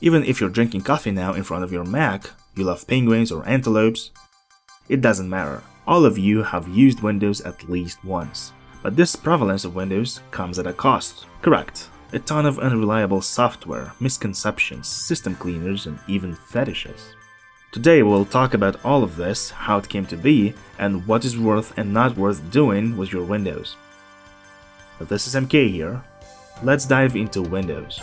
Even if you're drinking coffee now in front of your Mac, you love penguins or antelopes, it doesn't matter. All of you have used Windows at least once. But this prevalence of Windows comes at a cost. Correct. A ton of unreliable software, misconceptions, system cleaners, and even fetishes. Today we'll talk about all of this, how it came to be, and what is worth and not worth doing with your Windows. This is MK here. Let's dive into Windows.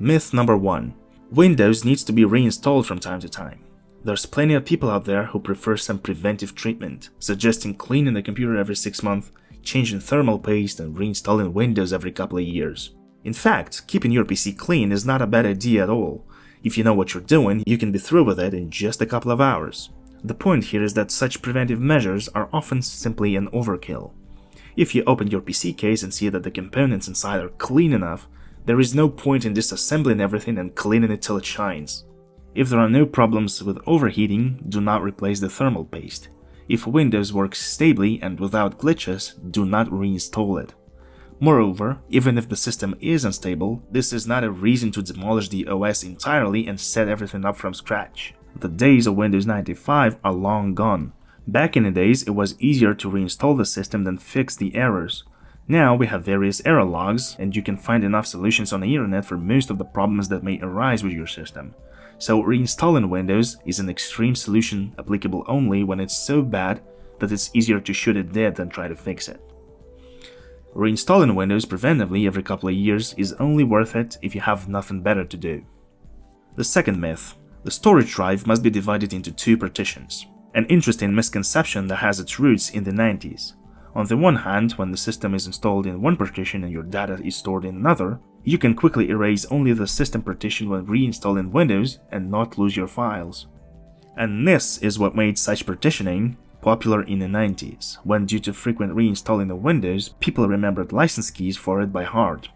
Myth number 1. Windows needs to be reinstalled from time to time. There's plenty of people out there who prefer some preventive treatment, suggesting cleaning the computer every 6 months, changing thermal paste, and reinstalling Windows every couple of years. In fact, keeping your PC clean is not a bad idea at all. If you know what you're doing, you can be through with it in just a couple of hours. The point here is that such preventive measures are often simply an overkill. If you open your PC case and see that the components inside are clean enough, there is no point in disassembling everything and cleaning it till it shines. If there are no problems with overheating, do not replace the thermal paste. If Windows works stably and without glitches, do not reinstall it. Moreover, even if the system is unstable, this is not a reason to demolish the OS entirely and set everything up from scratch. The days of Windows 95 are long gone. Back in the days, it was easier to reinstall the system than fix the errors. Now we have various error logs, and you can find enough solutions on the internet for most of the problems that may arise with your system. So reinstalling Windows is an extreme solution applicable only when it's so bad that it's easier to shoot it dead than try to fix it. Reinstalling Windows preventively every couple of years is only worth it if you have nothing better to do. The second myth. The storage drive must be divided into two partitions. An interesting misconception that has its roots in the 90s. On the one hand, when the system is installed in one partition and your data is stored in another, you can quickly erase only the system partition when reinstalling Windows and not lose your files. And this is what made such partitioning popular in the 90s, when due to frequent reinstalling of Windows, people remembered license keys for it by heart.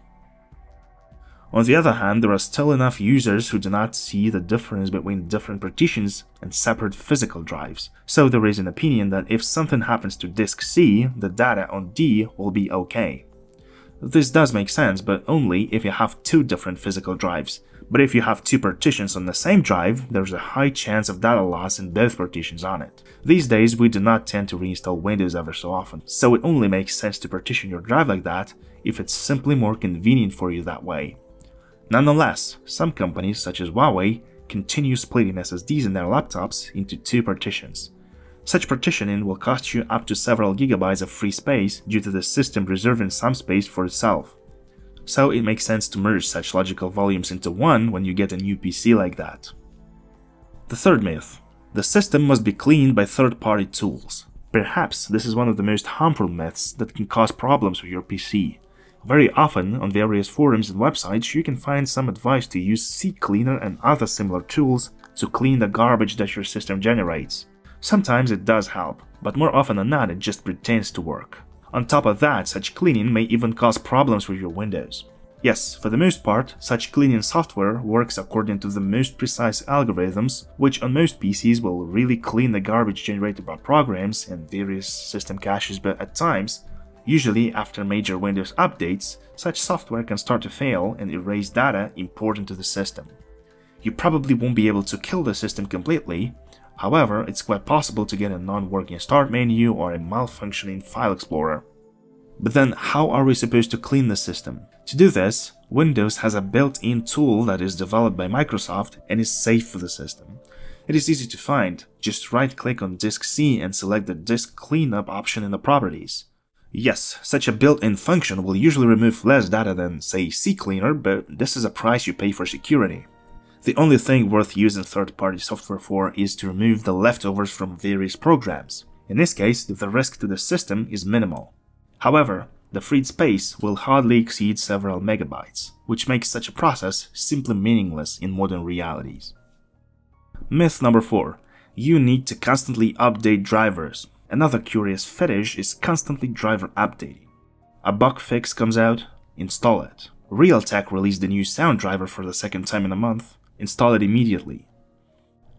On the other hand, there are still enough users who do not see the difference between different partitions and separate physical drives, so there is an opinion that if something happens to disk C, the data on D will be okay. This does make sense, but only if you have two different physical drives. But if you have two partitions on the same drive, there's a high chance of data loss in both partitions on it. These days, we do not tend to reinstall Windows ever so often, so it only makes sense to partition your drive like that if it's simply more convenient for you that way. Nonetheless, some companies such as Huawei continue splitting SSDs in their laptops into two partitions. Such partitioning will cost you up to several gigabytes of free space due to the system reserving some space for itself. So it makes sense to merge such logical volumes into one when you get a new PC like that. The third myth. The system must be cleaned by third-party tools. Perhaps this is one of the most harmful myths that can cause problems with your PC. Very often, on various forums and websites, you can find some advice to use CCleaner and other similar tools to clean the garbage that your system generates. Sometimes it does help, but more often than not it just pretends to work. On top of that, such cleaning may even cause problems with your Windows. Yes, for the most part, such cleaning software works according to the most precise algorithms, which on most PCs will really clean the garbage generated by programs and various system caches, but at times, Usually, after major Windows updates, such software can start to fail and erase data important to the system. You probably won't be able to kill the system completely, however, it's quite possible to get a non-working start menu or a malfunctioning file explorer. But then, how are we supposed to clean the system? To do this, Windows has a built-in tool that is developed by Microsoft and is safe for the system. It is easy to find, just right-click on Disk C and select the Disk Cleanup option in the properties. Yes, such a built-in function will usually remove less data than, say, CCleaner, but this is a price you pay for security. The only thing worth using third-party software for is to remove the leftovers from various programs. In this case, the risk to the system is minimal. However, the freed space will hardly exceed several megabytes, which makes such a process simply meaningless in modern realities. Myth number 4. You need to constantly update drivers. Another curious fetish is constantly driver updating. A bug fix comes out, install it. Realtek released the new sound driver for the second time in a month, install it immediately.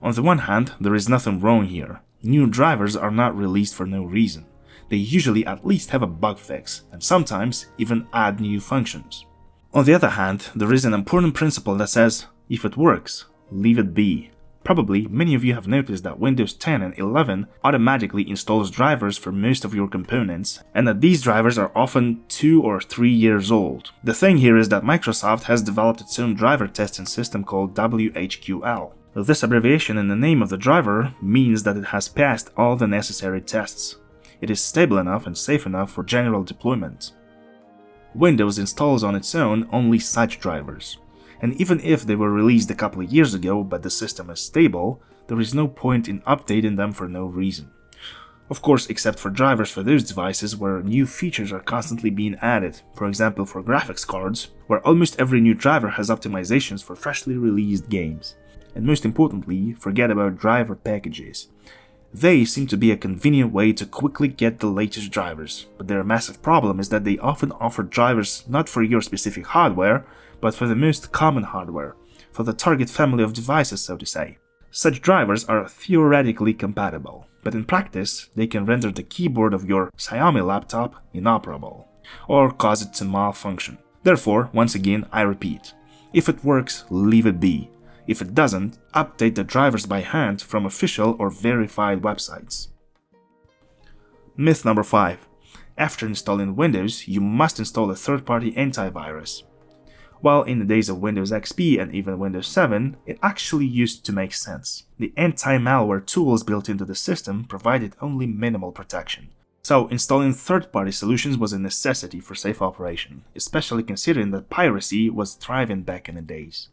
On the one hand, there is nothing wrong here. New drivers are not released for no reason. They usually at least have a bug fix, and sometimes even add new functions. On the other hand, there is an important principle that says, if it works, leave it be. Probably many of you have noticed that Windows 10 and 11 automatically installs drivers for most of your components, and that these drivers are often 2 or 3 years old. The thing here is that Microsoft has developed its own driver testing system called WHQL. This abbreviation in the name of the driver means that it has passed all the necessary tests. It is stable enough and safe enough for general deployment. Windows installs on its own only such drivers and even if they were released a couple of years ago but the system is stable, there is no point in updating them for no reason. Of course, except for drivers for those devices where new features are constantly being added, for example for graphics cards, where almost every new driver has optimizations for freshly released games. And most importantly, forget about driver packages. They seem to be a convenient way to quickly get the latest drivers, but their massive problem is that they often offer drivers not for your specific hardware, but for the most common hardware, for the target family of devices so to say. Such drivers are theoretically compatible, but in practice they can render the keyboard of your Xiaomi laptop inoperable, or cause it to malfunction. Therefore, once again I repeat, if it works, leave it be. If it doesn't, update the drivers by hand from official or verified websites. Myth number 5. After installing Windows, you must install a third-party antivirus. While in the days of Windows XP and even Windows 7, it actually used to make sense. The anti-malware tools built into the system provided only minimal protection. So installing third-party solutions was a necessity for safe operation, especially considering that piracy was thriving back in the days.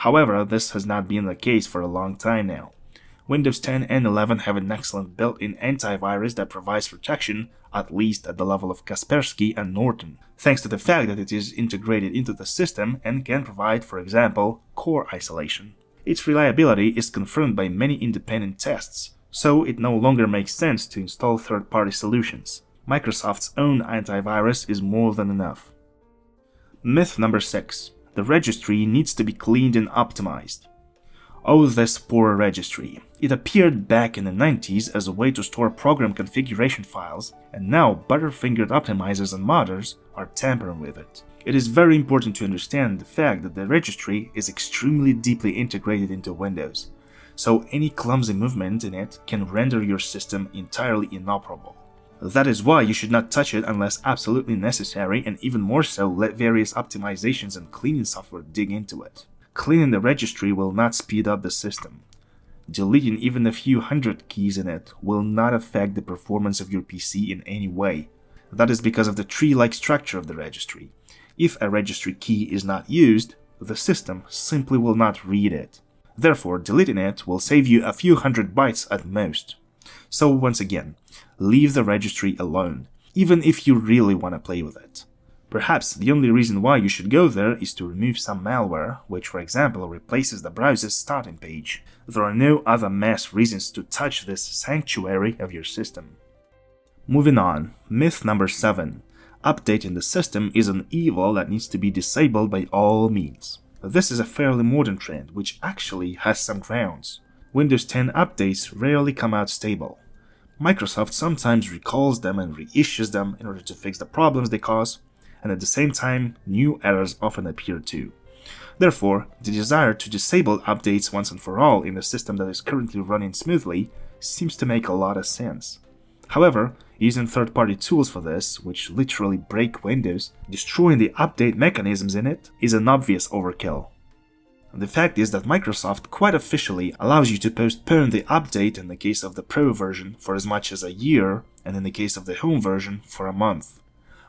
However, this has not been the case for a long time now. Windows 10 and 11 have an excellent built-in antivirus that provides protection, at least at the level of Kaspersky and Norton, thanks to the fact that it is integrated into the system and can provide, for example, core isolation. Its reliability is confirmed by many independent tests, so it no longer makes sense to install third-party solutions. Microsoft's own antivirus is more than enough. Myth number 6. The registry needs to be cleaned and optimized. Oh, this poor registry. It appeared back in the 90s as a way to store program configuration files, and now butterfingered optimizers and modders are tampering with it. It is very important to understand the fact that the registry is extremely deeply integrated into Windows, so any clumsy movement in it can render your system entirely inoperable. That is why you should not touch it unless absolutely necessary and even more so let various optimizations and cleaning software dig into it. Cleaning the registry will not speed up the system. Deleting even a few hundred keys in it will not affect the performance of your PC in any way. That is because of the tree-like structure of the registry. If a registry key is not used, the system simply will not read it. Therefore, deleting it will save you a few hundred bytes at most. So once again, leave the registry alone, even if you really want to play with it. Perhaps the only reason why you should go there is to remove some malware, which for example replaces the browser's starting page. There are no other mass reasons to touch this sanctuary of your system. Moving on, myth number 7. Updating the system is an evil that needs to be disabled by all means. This is a fairly modern trend, which actually has some grounds. Windows 10 updates rarely come out stable. Microsoft sometimes recalls them and reissues them in order to fix the problems they cause, and at the same time, new errors often appear too. Therefore, the desire to disable updates once and for all in a system that is currently running smoothly seems to make a lot of sense. However, using third-party tools for this, which literally break Windows, destroying the update mechanisms in it, is an obvious overkill. The fact is that Microsoft quite officially allows you to postpone the update in the case of the Pro version for as much as a year, and in the case of the Home version for a month.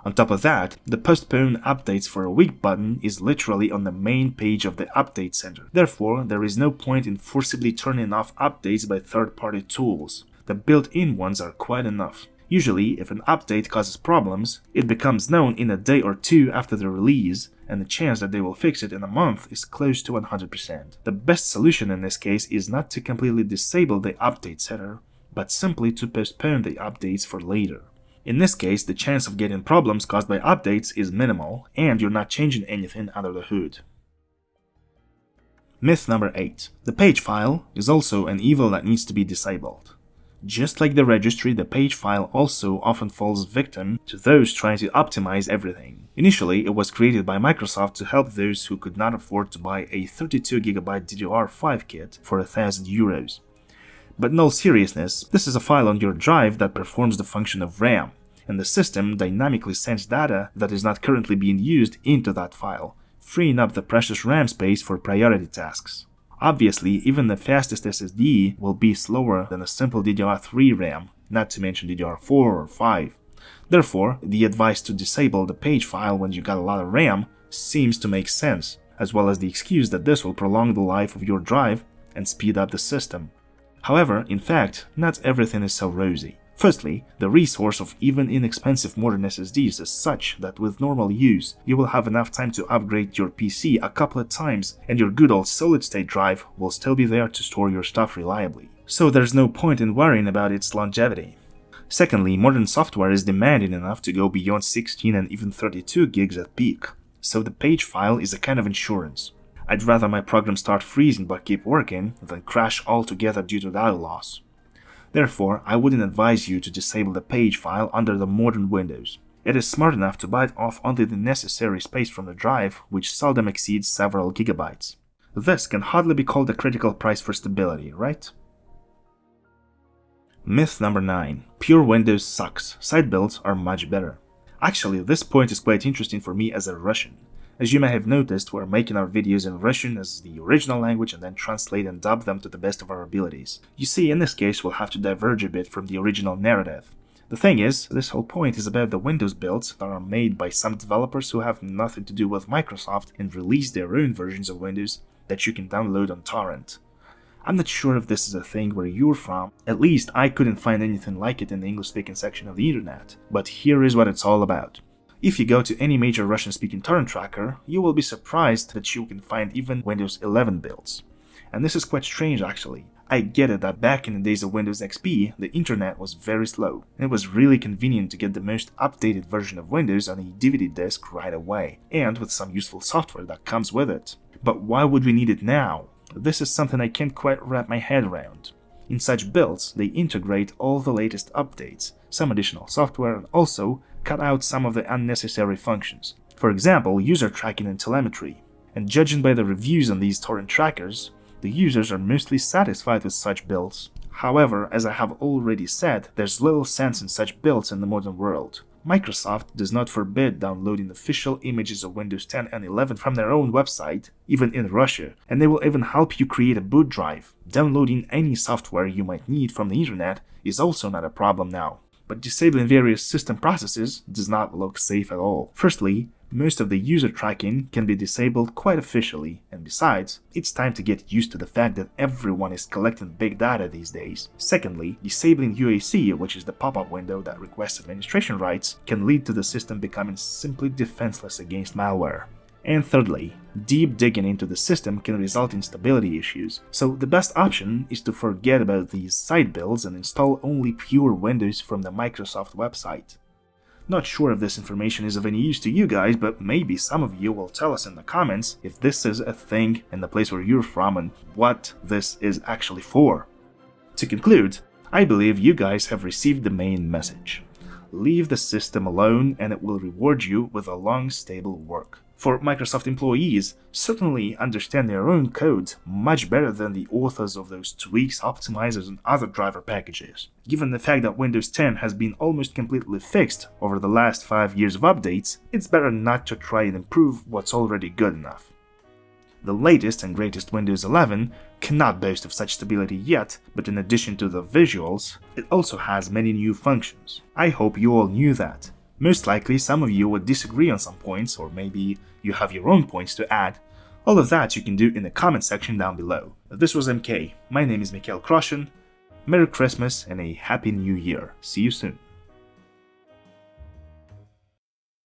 On top of that, the postpone updates for a week button is literally on the main page of the update center. Therefore, there is no point in forcibly turning off updates by third-party tools. The built-in ones are quite enough. Usually, if an update causes problems, it becomes known in a day or two after the release, and the chance that they will fix it in a month is close to 100%. The best solution in this case is not to completely disable the update center, but simply to postpone the updates for later. In this case, the chance of getting problems caused by updates is minimal, and you're not changing anything under the hood. Myth number 8. The page file is also an evil that needs to be disabled. Just like the registry, the page file also often falls victim to those trying to optimize everything. Initially, it was created by Microsoft to help those who could not afford to buy a 32GB DDR5 kit for 1000 euros. But in all seriousness, this is a file on your drive that performs the function of RAM, and the system dynamically sends data that is not currently being used into that file, freeing up the precious RAM space for priority tasks. Obviously, even the fastest SSD will be slower than a simple DDR3 RAM, not to mention DDR4 or 5. Therefore, the advice to disable the page file when you got a lot of RAM seems to make sense, as well as the excuse that this will prolong the life of your drive and speed up the system. However, in fact, not everything is so rosy. Firstly, the resource of even inexpensive modern SSDs is such that with normal use, you will have enough time to upgrade your PC a couple of times and your good old solid-state drive will still be there to store your stuff reliably. So there's no point in worrying about its longevity. Secondly, modern software is demanding enough to go beyond 16 and even 32 gigs at peak, so the page file is a kind of insurance. I'd rather my program start freezing but keep working than crash altogether due to data loss. Therefore, I wouldn't advise you to disable the page file under the modern Windows. It is smart enough to bite off only the necessary space from the drive, which seldom exceeds several gigabytes. This can hardly be called a critical price for stability, right? Myth number 9. Pure Windows sucks. Side builds are much better. Actually, this point is quite interesting for me as a Russian. As you may have noticed, we're making our videos in Russian as the original language and then translate and dub them to the best of our abilities. You see, in this case, we'll have to diverge a bit from the original narrative. The thing is, this whole point is about the Windows builds that are made by some developers who have nothing to do with Microsoft and release their own versions of Windows that you can download on torrent. I'm not sure if this is a thing where you're from, at least I couldn't find anything like it in the English speaking section of the internet, but here is what it's all about. If you go to any major Russian-speaking torrent tracker, you will be surprised that you can find even Windows 11 builds. And this is quite strange actually. I get it that back in the days of Windows XP, the internet was very slow, and it was really convenient to get the most updated version of Windows on a DVD disc right away, and with some useful software that comes with it. But why would we need it now? This is something I can't quite wrap my head around. In such builds, they integrate all the latest updates, some additional software, and also cut out some of the unnecessary functions. For example, user tracking and telemetry. And judging by the reviews on these torrent trackers, the users are mostly satisfied with such builds. However, as I have already said, there's little sense in such builds in the modern world. Microsoft does not forbid downloading official images of Windows 10 and 11 from their own website, even in Russia, and they will even help you create a boot drive. Downloading any software you might need from the internet is also not a problem now but disabling various system processes does not look safe at all. Firstly, most of the user tracking can be disabled quite officially, and besides, it's time to get used to the fact that everyone is collecting big data these days. Secondly, disabling UAC, which is the pop-up window that requests administration rights, can lead to the system becoming simply defenseless against malware. And thirdly, deep digging into the system can result in stability issues, so the best option is to forget about these side builds and install only pure Windows from the Microsoft website. Not sure if this information is of any use to you guys, but maybe some of you will tell us in the comments if this is a thing in the place where you're from and what this is actually for. To conclude, I believe you guys have received the main message. Leave the system alone and it will reward you with a long stable work for Microsoft employees certainly understand their own code much better than the authors of those tweaks, optimizers, and other driver packages. Given the fact that Windows 10 has been almost completely fixed over the last 5 years of updates, it's better not to try and improve what's already good enough. The latest and greatest Windows 11 cannot boast of such stability yet, but in addition to the visuals, it also has many new functions. I hope you all knew that. Most likely some of you would disagree on some points, or maybe you have your own points to add. All of that you can do in the comment section down below. This was MK, my name is Mikhail Kroshin, Merry Christmas and a Happy New Year. See you soon.